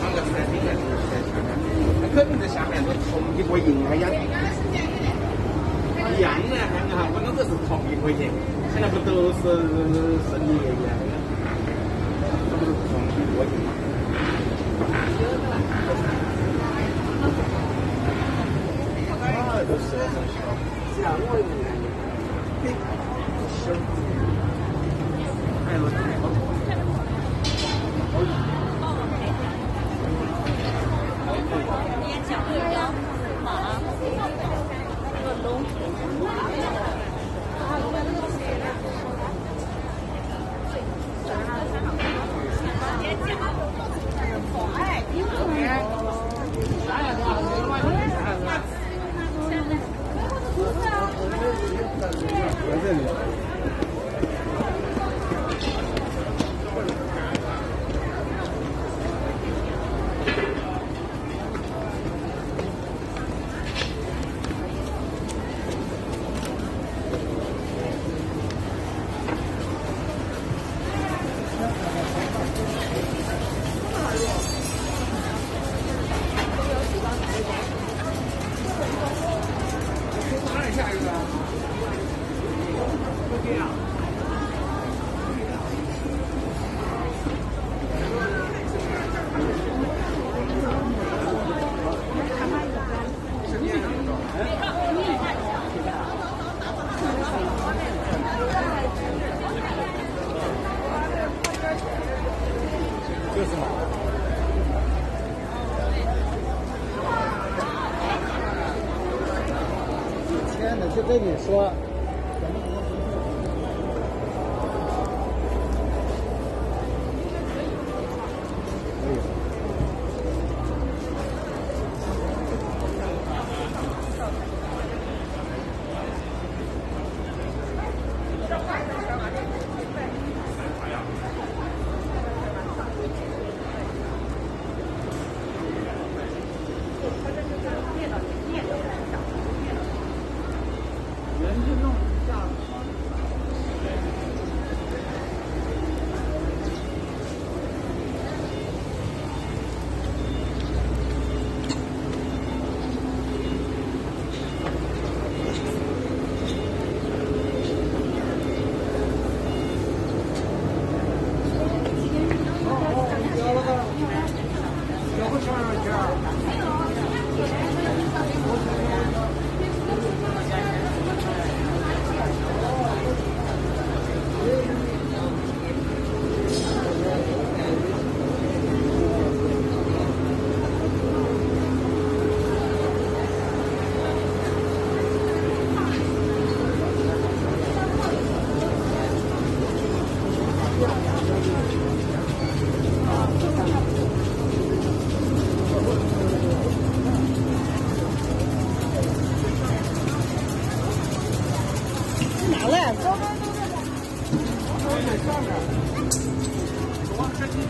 放个山顶还是在下面？那肯定在下面，都同一块银海样。一样的，看看哈，我那个是同一块钱，现在不都是生意一样的？那不是同一块钱这是什么？天哪，就跟你说，人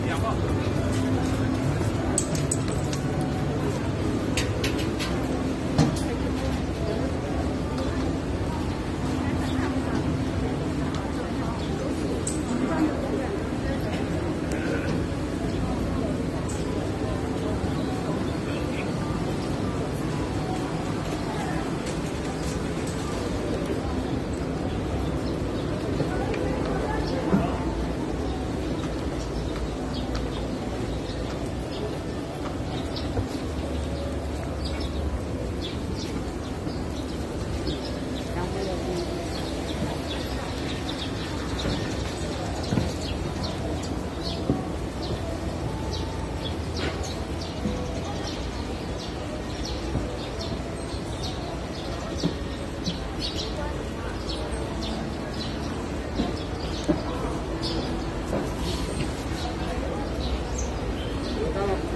两个。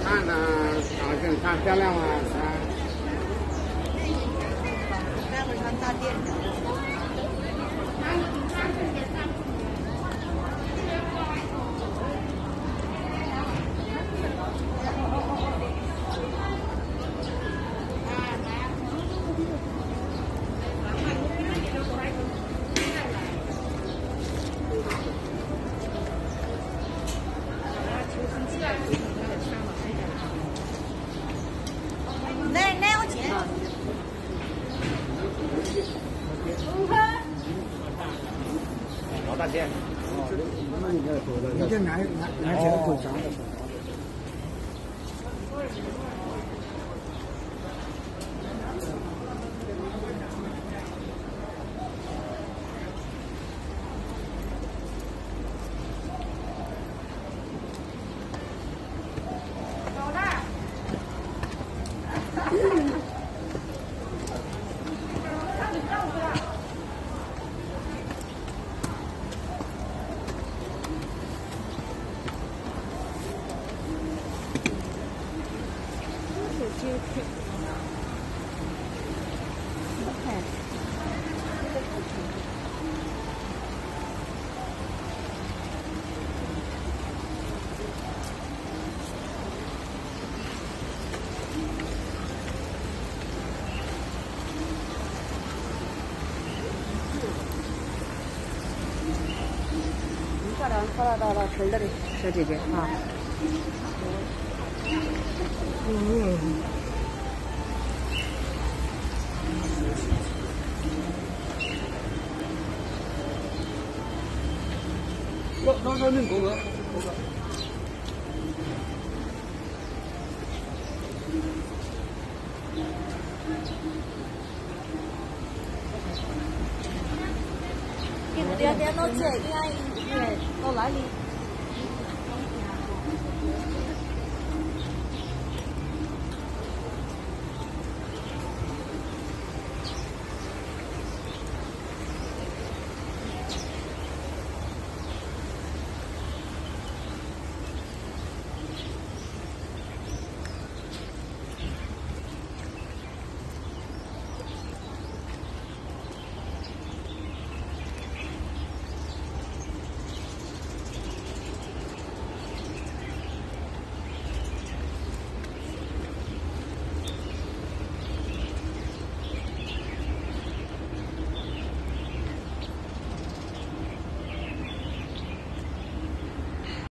看呢，好像看漂亮吗？啊。待会上大店。拿拿拿这个口 따라따라 별다리 저지게 아. 음. nó nó nó đừng cố gắng Tiếp tiếp nó chạy đi anh, nó lái đi.